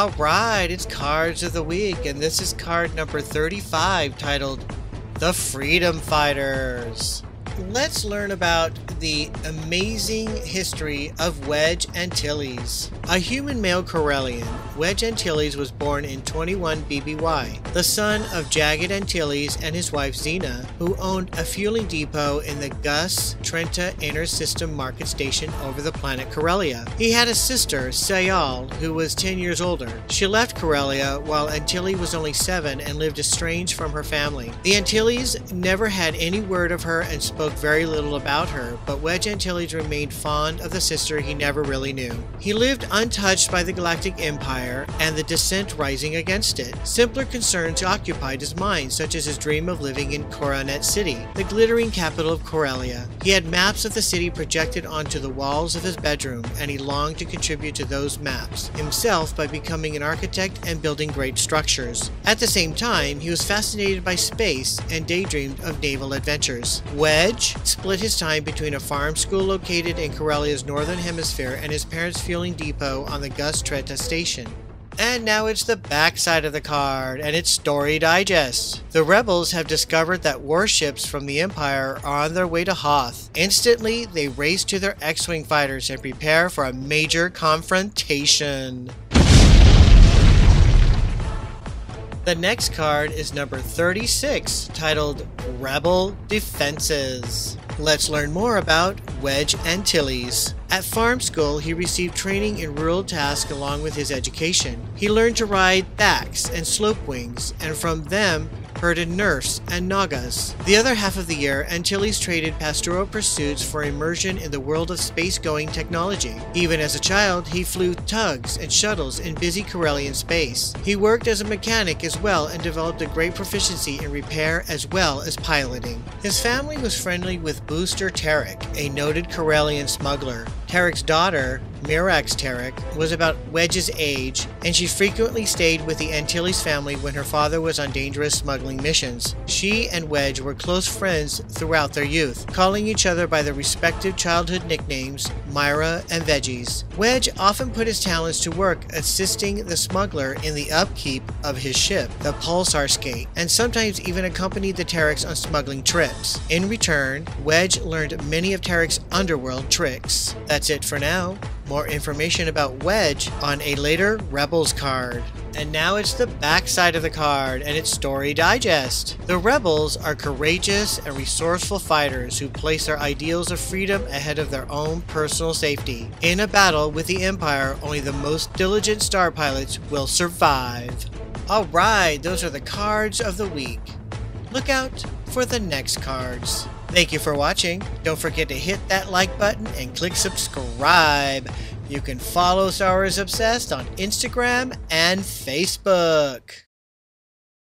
Alright, it's Cards of the Week, and this is card number 35 titled The Freedom Fighters. Let's learn about the amazing history of Wedge Antilles. A human male Corellian, Wedge Antilles was born in 21 BBY, the son of Jagged Antilles and his wife Zena, who owned a fueling depot in the Gus Treta Inner System Market Station over the planet Corellia. He had a sister, Syal, who was 10 years older. She left Corellia while Antilles was only 7 and lived estranged from her family. The Antilles never had any word of her and spoke very little about her, but Wedge Antilles remained fond of the sister he never really knew. He lived untouched by the Galactic Empire and the dissent rising against it. Simpler concerns occupied his mind, such as his dream of living in Coronet City, the glittering capital of Corellia. He had maps of the city projected onto the walls of his bedroom, and he longed to contribute to those maps himself by becoming an architect and building great structures. At the same time, he was fascinated by space and daydreamed of naval adventures. Wedge split his time between a farm school located in Corellia's northern hemisphere and his parents' fueling depot on the Gus Treta station. And now it's the backside of the card, and it's Story Digest. The rebels have discovered that warships from the Empire are on their way to Hoth. Instantly, they race to their X-Wing fighters and prepare for a major confrontation. The next card is number 36, titled Rebel Defenses. Let's learn more about Wedge Antilles. At farm school, he received training in rural tasks along with his education. He learned to ride thaks and slope wings, and from them herded nerfs and nagas. The other half of the year, Antilles traded pastoral pursuits for immersion in the world of space-going technology. Even as a child, he flew tugs and shuttles in busy Corellian space. He worked as a mechanic as well and developed a great proficiency in repair as well as piloting. His family was friendly with Booster Terrik, a noted Corellian smuggler. Terrik's daughter, Mirax Terrik, was about Wedge's age, and she frequently stayed with the Antilles family when her father was on dangerous smuggling missions. She and Wedge were close friends throughout their youth, calling each other by their respective childhood nicknames, Myra and Veggies. Wedge often put his talents to work assisting the smuggler in the upkeep of his ship, the Pulsar Skate, and sometimes even accompanied the Terriks on smuggling trips. In return, Wedge learned many of Terrik's underworld tricks. That's it for now. More information about Wedge on a later Rebels card. And now it's the backside of the card and its story digest. The Rebels are courageous and resourceful fighters who place their ideals of freedom ahead of their own personal safety. In a battle with the Empire, only the most diligent star pilots will survive. Alright, those are the cards of the week. Look out for the next cards. Thank you for watching. Don't forget to hit that like button and click subscribe. You can follow Star Wars Obsessed on Instagram and Facebook.